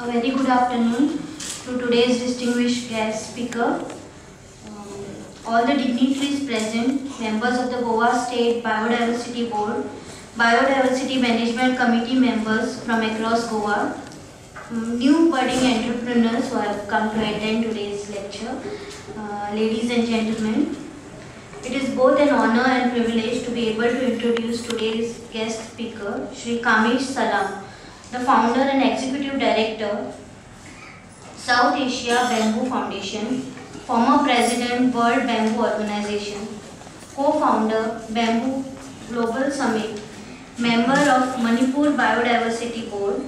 A very good afternoon to today's distinguished guest speaker, um, all the dignitaries present, members of the Goa State Biodiversity Board, Biodiversity Management Committee members from across Goa, um, new budding entrepreneurs who have come to attend today's lecture, uh, ladies and gentlemen. It is both an honor and privilege to be able to introduce today's guest speaker, Shri Kamesh Salam, the founder and executive director, South Asia Bamboo Foundation, former president, World Bamboo Organization, co-founder, Bamboo Global Summit, member of Manipur Biodiversity Board,